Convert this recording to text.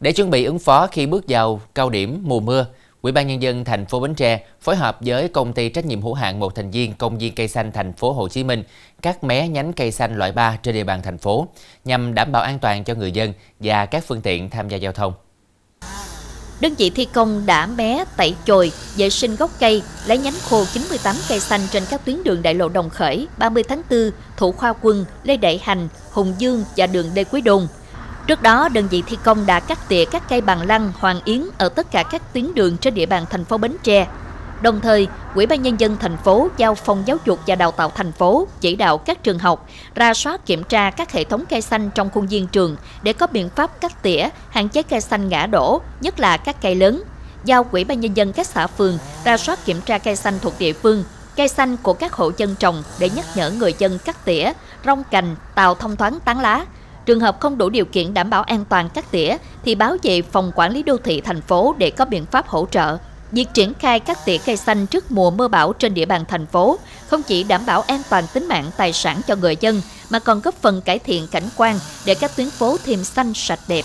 Để chuẩn bị ứng phó khi bước vào cao điểm mùa mưa, Ủy ban nhân dân thành phố Bến Tre phối hợp với công ty trách nhiệm hữu hạn một thành viên công viên cây xanh thành phố Hồ Chí Minh các mé nhánh cây xanh loại 3 trên địa bàn thành phố nhằm đảm bảo an toàn cho người dân và các phương tiện tham gia giao thông. Đơn vị thi công đã mé, tẩy chồi, vệ sinh gốc cây, lấy nhánh khô 98 cây xanh trên các tuyến đường đại lộ Đồng Khởi, 30 tháng 4, Thủ Khoa Quân, Lê Đại Hành, Hùng Dương và đường Lê Quý Đôn. Trước đó, đơn vị thi công đã cắt tỉa các cây bàn lăng, hoàng yến ở tất cả các tuyến đường trên địa bàn thành phố Bến Tre. Đồng thời, Ủy ban nhân dân thành phố giao phòng giáo dục và đào tạo thành phố chỉ đạo các trường học ra soát kiểm tra các hệ thống cây xanh trong khuôn viên trường để có biện pháp cắt tỉa, hạn chế cây xanh ngã đổ, nhất là các cây lớn. Giao Ủy ban nhân dân các xã phường ra soát kiểm tra cây xanh thuộc địa phương, cây xanh của các hộ dân trồng để nhắc nhở người dân cắt tỉa, rong cành, tạo thông thoáng tán lá, Trường hợp không đủ điều kiện đảm bảo an toàn các tỉa thì báo về phòng quản lý đô thị thành phố để có biện pháp hỗ trợ. Việc triển khai các tỉa cây xanh trước mùa mưa bão trên địa bàn thành phố không chỉ đảm bảo an toàn tính mạng tài sản cho người dân, mà còn góp phần cải thiện cảnh quan để các tuyến phố thêm xanh, sạch đẹp.